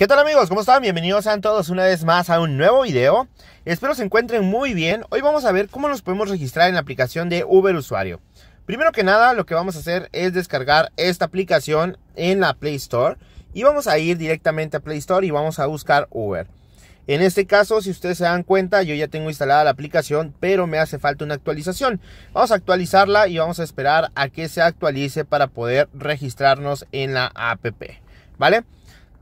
¿Qué tal amigos? ¿Cómo están? Bienvenidos a todos una vez más a un nuevo video. Espero se encuentren muy bien. Hoy vamos a ver cómo nos podemos registrar en la aplicación de Uber Usuario. Primero que nada, lo que vamos a hacer es descargar esta aplicación en la Play Store. Y vamos a ir directamente a Play Store y vamos a buscar Uber. En este caso, si ustedes se dan cuenta, yo ya tengo instalada la aplicación, pero me hace falta una actualización. Vamos a actualizarla y vamos a esperar a que se actualice para poder registrarnos en la app. ¿Vale?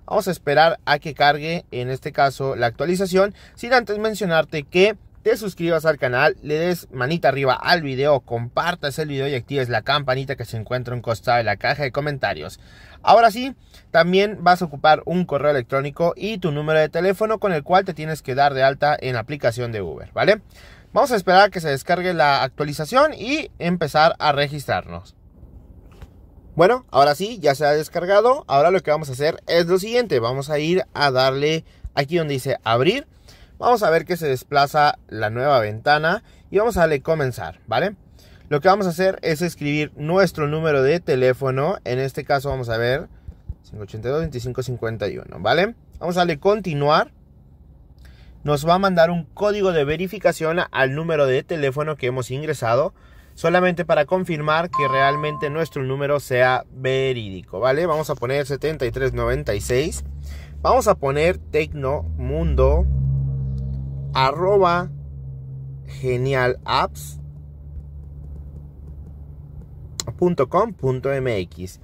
Vamos a esperar a que cargue, en este caso, la actualización. Sin antes mencionarte que te suscribas al canal, le des manita arriba al video, compartas el video y actives la campanita que se encuentra en costado de la caja de comentarios. Ahora sí, también vas a ocupar un correo electrónico y tu número de teléfono con el cual te tienes que dar de alta en la aplicación de Uber, ¿vale? Vamos a esperar a que se descargue la actualización y empezar a registrarnos. Bueno, ahora sí, ya se ha descargado. Ahora lo que vamos a hacer es lo siguiente. Vamos a ir a darle aquí donde dice abrir. Vamos a ver que se desplaza la nueva ventana y vamos a darle comenzar, ¿vale? Lo que vamos a hacer es escribir nuestro número de teléfono. En este caso vamos a ver 582-2551, ¿vale? Vamos a darle continuar. Nos va a mandar un código de verificación al número de teléfono que hemos ingresado solamente para confirmar que realmente nuestro número sea verídico, ¿vale? Vamos a poner 7396. Vamos a poner tecnomundo arroba genialapps.com.mx.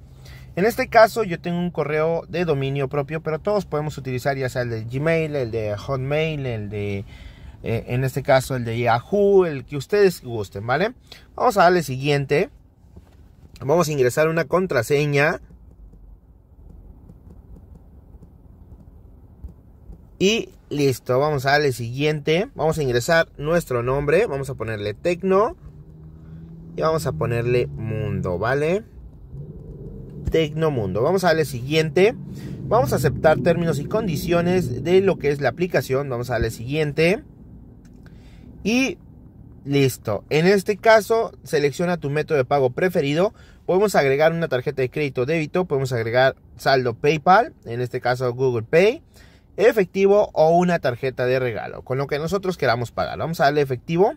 En este caso yo tengo un correo de dominio propio, pero todos podemos utilizar ya sea el de Gmail, el de Hotmail, el de eh, en este caso el de Yahoo, el que ustedes gusten, ¿vale? Vamos a darle siguiente. Vamos a ingresar una contraseña. Y listo, vamos a darle siguiente. Vamos a ingresar nuestro nombre. Vamos a ponerle Tecno. Y vamos a ponerle Mundo, ¿vale? Tecno Mundo. Vamos a darle siguiente. Vamos a aceptar términos y condiciones de lo que es la aplicación. Vamos a darle siguiente. Y listo. En este caso, selecciona tu método de pago preferido. Podemos agregar una tarjeta de crédito débito. Podemos agregar saldo PayPal. En este caso, Google Pay. Efectivo o una tarjeta de regalo. Con lo que nosotros queramos pagar. Vamos a darle efectivo.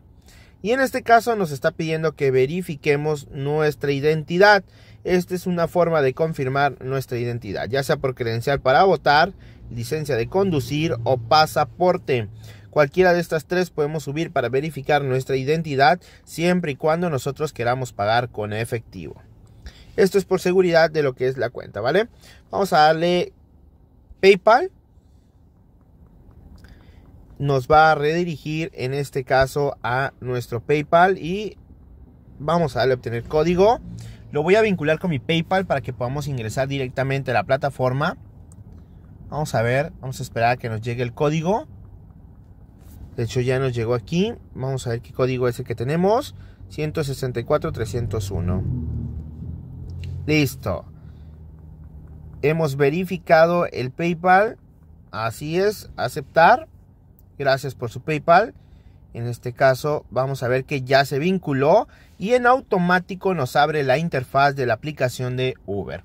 Y en este caso nos está pidiendo que verifiquemos nuestra identidad. Esta es una forma de confirmar nuestra identidad, ya sea por credencial para votar, licencia de conducir o pasaporte. Cualquiera de estas tres podemos subir para verificar nuestra identidad siempre y cuando nosotros queramos pagar con efectivo. Esto es por seguridad de lo que es la cuenta, ¿vale? Vamos a darle PayPal. Nos va a redirigir en este caso a nuestro PayPal y vamos a darle obtener código. Lo voy a vincular con mi PayPal para que podamos ingresar directamente a la plataforma. Vamos a ver, vamos a esperar a que nos llegue el código. De hecho ya nos llegó aquí. Vamos a ver qué código es el que tenemos. 164-301. Listo. Hemos verificado el PayPal. Así es, aceptar. Gracias por su PayPal. En este caso vamos a ver que ya se vinculó y en automático nos abre la interfaz de la aplicación de Uber.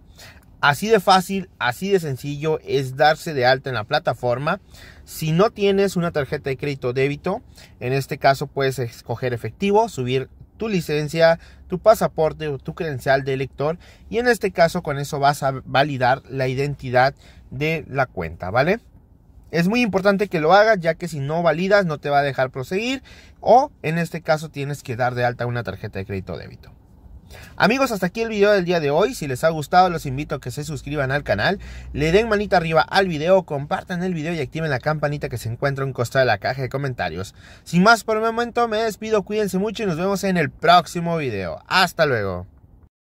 Así de fácil, así de sencillo es darse de alta en la plataforma. Si no tienes una tarjeta de crédito débito, en este caso puedes escoger efectivo, subir tu licencia, tu pasaporte o tu credencial de lector y en este caso con eso vas a validar la identidad de la cuenta, ¿vale? Es muy importante que lo hagas ya que si no validas no te va a dejar proseguir o en este caso tienes que dar de alta una tarjeta de crédito débito. Amigos, hasta aquí el video del día de hoy. Si les ha gustado, los invito a que se suscriban al canal, le den manita arriba al video, compartan el video y activen la campanita que se encuentra en costa de la caja de comentarios. Sin más por el momento, me despido, cuídense mucho y nos vemos en el próximo video. Hasta luego.